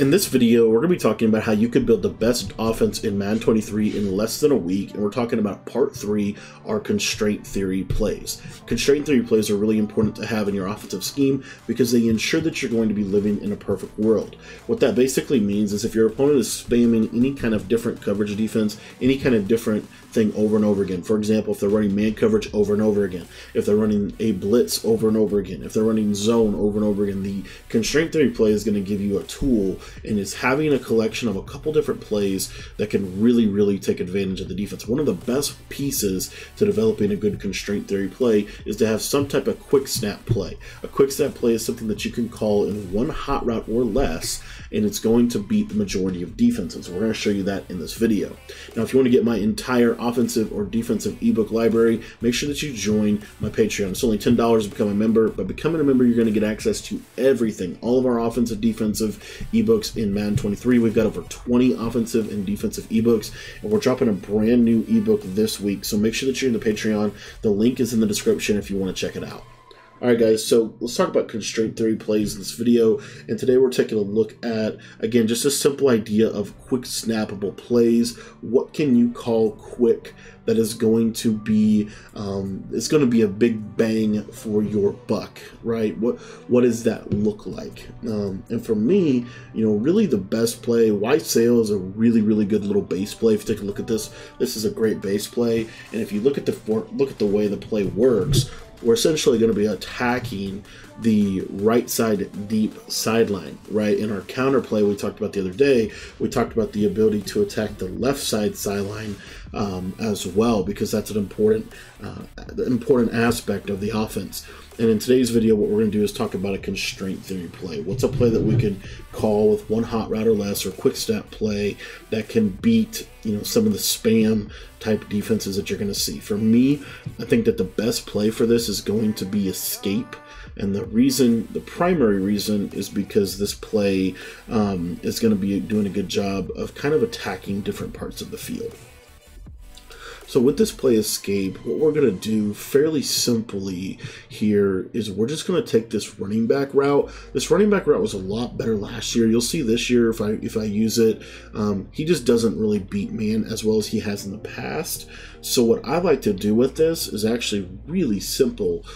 In this video, we're going to be talking about how you could build the best offense in Madden 23 in less than a week, and we're talking about part three, our constraint theory plays. Constraint theory plays are really important to have in your offensive scheme because they ensure that you're going to be living in a perfect world. What that basically means is if your opponent is spamming any kind of different coverage defense, any kind of different thing over and over again. For example, if they're running man coverage over and over again, if they're running a blitz over and over again, if they're running zone over and over again, the constraint theory play is going to give you a tool and is having a collection of a couple different plays that can really, really take advantage of the defense. One of the best pieces to developing a good constraint theory play is to have some type of quick snap play. A quick snap play is something that you can call in one hot route or less, and it's going to beat the majority of defenses. We're going to show you that in this video. Now, if you want to get my entire offensive or defensive ebook library, make sure that you join my Patreon. It's only $10 to become a member. By becoming a member, you're going to get access to everything, all of our offensive, defensive ebooks in Madden 23. We've got over 20 offensive and defensive ebooks, and we're dropping a brand new ebook this week. So make sure that you're in the Patreon. The link is in the description if you want to check it out. Alright guys, so let's talk about constraint theory plays in this video, and today we're taking a look at, again, just a simple idea of quick snappable plays. What can you call quick that is going to be, um, it's going to be a big bang for your buck, right? What What does that look like? Um, and for me, you know, really the best play, Y Sail is a really, really good little base play. If you take a look at this, this is a great base play, and if you look at the, look at the way the play works, we're essentially going to be attacking the right side deep sideline, right? In our counterplay we talked about the other day, we talked about the ability to attack the left side sideline um, as well because that's an important uh, important aspect of the offense. And in today's video, what we're going to do is talk about a constraint theory play. What's a play that we can call with one hot route or less, or quick step play that can beat you know some of the spam type defenses that you're going to see. For me, I think that the best play for this is going to be escape. And the reason, the primary reason, is because this play um, is going to be doing a good job of kind of attacking different parts of the field. So with this play escape, what we're going to do fairly simply here is we're just going to take this running back route. This running back route was a lot better last year. You'll see this year if I if I use it, um, he just doesn't really beat man as well as he has in the past. So what I like to do with this is actually really simple.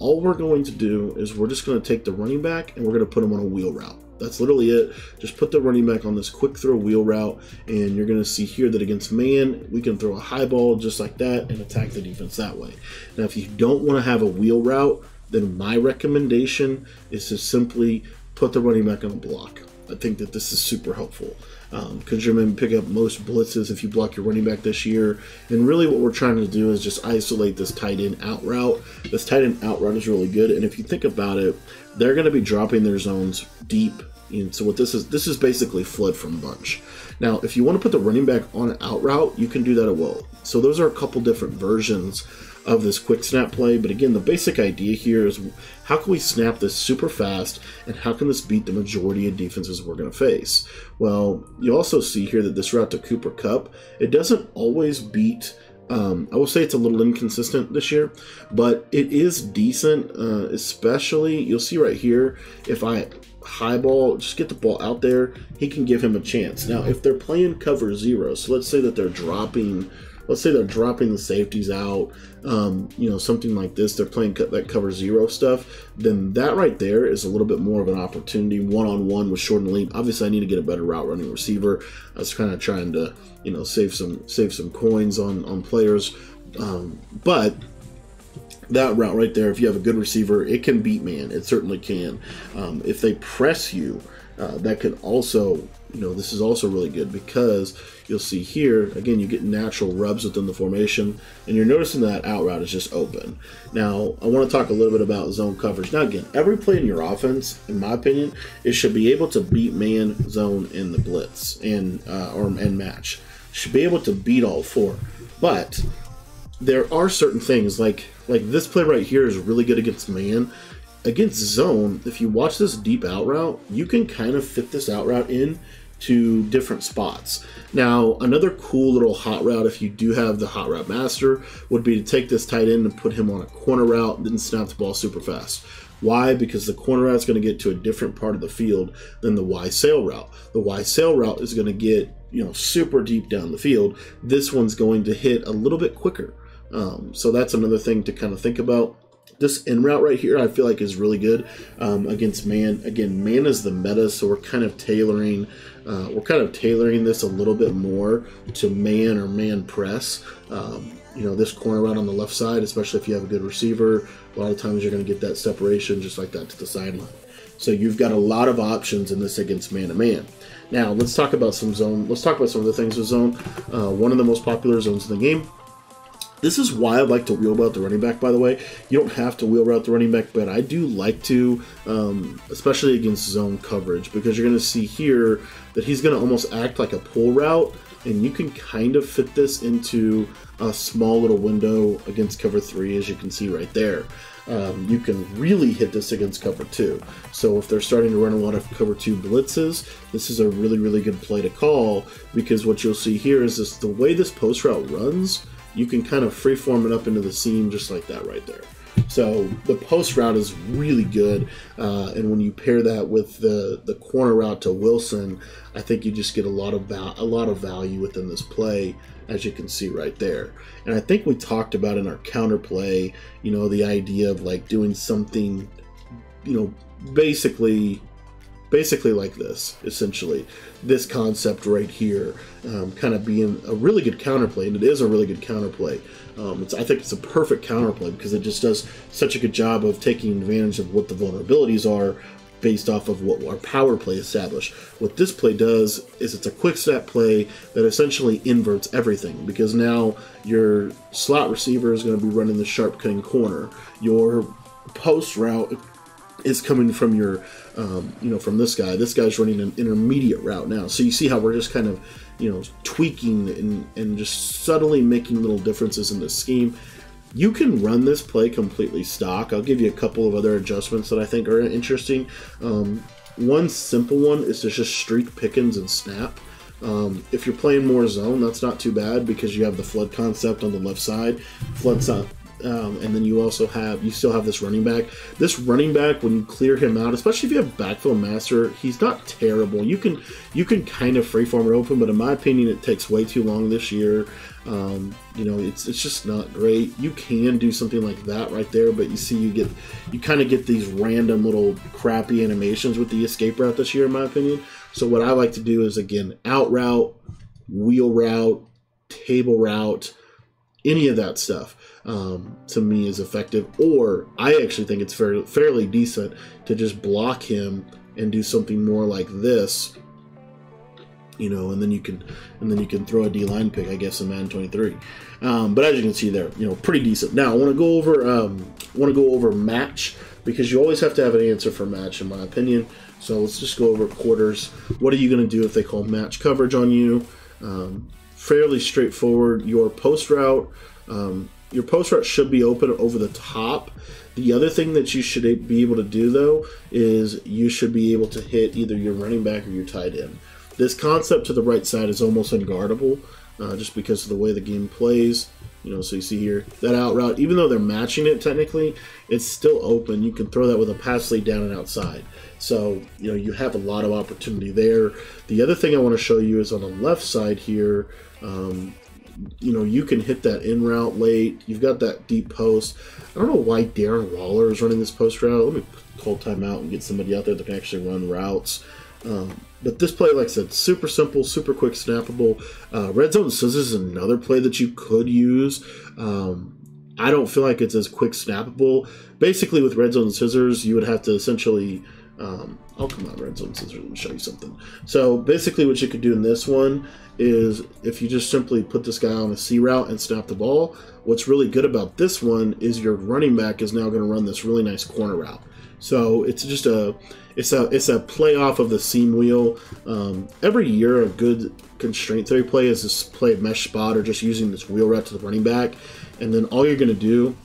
All we're going to do is we're just going to take the running back and we're going to put him on a wheel route. That's literally it. Just put the running back on this quick throw wheel route, and you're going to see here that against man, we can throw a high ball just like that and attack the defense that way. Now, if you don't want to have a wheel route, then my recommendation is to simply put the running back on a block. I think that this is super helpful because um, you're going to pick up most blitzes if you block your running back this year. And really, what we're trying to do is just isolate this tight end out route. This tight end out route is really good, and if you think about it, they're going to be dropping their zones deep. And so what this is, this is basically flood from bunch. Now, if you want to put the running back on an out route, you can do that at will. So those are a couple different versions of this quick snap play. But again, the basic idea here is how can we snap this super fast and how can this beat the majority of defenses we're going to face? Well, you also see here that this route to Cooper Kupp, it doesn't always beat um, I will say it's a little inconsistent this year, but it is decent. Uh, especially, you'll see right here, if I high ball, just get the ball out there, he can give him a chance. Now, if they're playing cover zero, so let's say that they're dropping let's say they're dropping the safeties out, um, you know, something like this, they're playing that cover zero stuff, then that right there is a little bit more of an opportunity one on one with short and lean. Obviously, I need to get a better route running receiver. I was kind of trying to, you know, save some save some coins on on players, um, but that route right there, if you have a good receiver, it can beat man. It certainly can. Um, if they press you, uh, that can also, you know, this is also really good because you'll see here, again, you get natural rubs within the formation, and you're noticing that out route is just open. Now, I want to talk a little bit about zone coverage. Now, again, every play in your offense, in my opinion, it should be able to beat man, zone, in the blitz and uh, or and match. Should be able to beat all four, but there are certain things like like this play right here is really good against man against zone, if you watch this deep out route, you can kind of fit this out route in to different spots. Now, another cool little hot route, if you do have the hot route master, would be to take this tight end and put him on a corner route, then snap the ball super fast. Why? Because the corner route is going to get to a different part of the field than the Y sail route. The Y sail route is going to get you know super deep down the field. This one's going to hit a little bit quicker. Um, so that's another thing to kind of think about. This in route right here, I feel like is really good um, against man. Again, man is the meta, so we're kind of tailoring, uh, we're kind of tailoring this a little bit more to man or man press. Um, you know, this corner route on the left side, especially if you have a good receiver, a lot of times you're going to get that separation just like that to the sideline. So you've got a lot of options in this against man to man. Now let's talk about some zone. Let's talk about some of the things with zone. Uh, one of the most popular zones in the game this is why I like to wheel route the running back, by the way. You don't have to wheel route the running back, but I do like to, um, especially against zone coverage, because you're going to see here that he's going to almost act like a pull route, and you can kind of fit this into a small little window against cover three, as you can see right there. Um, you can really hit this against cover two. So if they're starting to run a lot of cover two blitzes, this is a really, really good play to call because what you'll see here is this the way this post route runs you can kind of freeform it up into the seam just like that right there. So the post route is really good, uh, and when you pair that with the the corner route to Wilson, I think you just get a lot of a lot of value within this play, as you can see right there. And I think we talked about in our counterplay, you know, the idea of like doing something, you know, basically basically like this, essentially. This concept right here, um, kind of being a really good counterplay, and it is a really good counterplay. Um, I think it's a perfect counterplay because it just does such a good job of taking advantage of what the vulnerabilities are based off of what our power play established. What this play does is it's a quick step play that essentially inverts everything because now your slot receiver is going to be running the sharp cutting corner. Your post route is coming from your, um, you know, from this guy. This guy's running an intermediate route now. So you see how we're just kind of, you know, tweaking and, and just subtly making little differences in the scheme. You can run this play completely stock. I'll give you a couple of other adjustments that I think are interesting. Um, one simple one is to just streak Pickens and snap. Um, if you're playing more zone, that's not too bad because you have the flood concept on the left side. Flood, um, and then you also have you still have this running back. This running back, when you clear him out, especially if you have backfield master, he's not terrible. You can you can kind of freeform it open, but in my opinion, it takes way too long this year. Um, you know, it's it's just not great. You can do something like that right there, but you see, you get you kind of get these random little crappy animations with the escape route this year, in my opinion. So what I like to do is again out route, wheel route, table route, any of that stuff um, to me is effective. Or I actually think it's fairly, fairly decent to just block him and do something more like this, you know, and then you can and then you can throw a D line pick, I guess, in Madden 23. Um, but as you can see there, you know, pretty decent. Now I want to go over um, want to go over match because you always have to have an answer for match, in my opinion. So let's just go over quarters. What are you going to do if they call match coverage on you? Um, fairly straightforward. Your post route. Um, your post route should be open over the top. The other thing that you should be able to do though is you should be able to hit either your running back or your tight end. This concept to the right side is almost unguardable, uh, just because of the way the game plays. You know, so you see here that out route, even though they're matching it technically, it's still open. You can throw that with a pass lead down and outside. So, you know, you have a lot of opportunity there. The other thing I want to show you is on the left side here. Um, you know, you can hit that in route late. You've got that deep post. I don't know why Darren Waller is running this post route. Let me call timeout and get somebody out there that can actually run routes. Um, but this play, like I said, super simple, super quick, snappable. Uh, red zone scissors is another play that you could use. Um, I don't feel like it's as quick snappable. Basically, with red zone scissors, you would have to essentially um, oh, come on, red zone scissors. Let me show you something. So basically, what you could do in this one is if you just simply put this guy on a C route and snap the ball. What's really good about this one is your running back is now going to run this really nice corner route. So it's just a it's a it's a play off of the seam wheel. Um, every year, a good constraint theory play is this play mesh spot or just using this wheel route to the running back, and then all you're going to do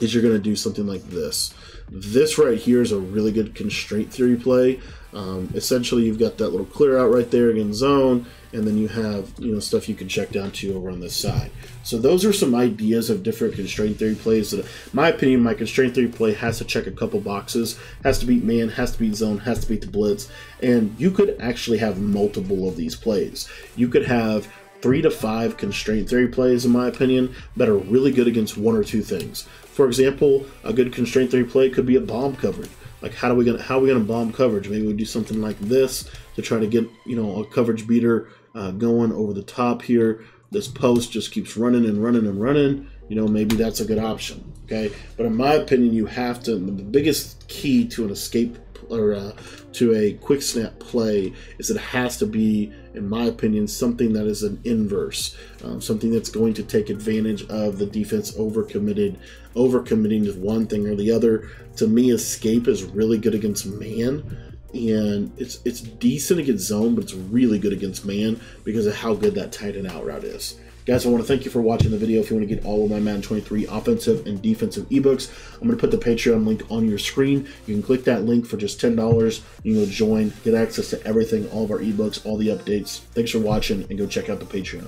is you're going to do something like this. This right here is a really good constraint theory play. Um, essentially, you've got that little clear out right there against zone, and then you have you know stuff you can check down to over on this side. So those are some ideas of different constraint theory plays that, my opinion, my constraint theory play has to check a couple boxes, has to beat man, has to beat zone, has to beat the blitz, and you could actually have multiple of these plays. You could have three to five constraint theory plays, in my opinion, that are really good against one or two things. For example, a good constraint theory play could be a bomb coverage. Like how are we gonna how are we gonna bomb coverage? Maybe we do something like this to try to get you know a coverage beater uh, going over the top here. This post just keeps running and running and running. You know maybe that's a good option. Okay, but in my opinion, you have to. The biggest key to an escape or uh, to a quick snap play is it has to be, in my opinion, something that is an inverse, um, something that's going to take advantage of the defense overcommitted, overcommitting to one thing or the other. To me, escape is really good against man. And it's it's decent against zone, but it's really good against man because of how good that tight end out route is. Guys, I want to thank you for watching the video. If you want to get all of my Madden 23 offensive and defensive ebooks, I'm going to put the Patreon link on your screen. You can click that link for just $10. You can go join, get access to everything, all of our ebooks, all the updates. Thanks for watching, and go check out the Patreon.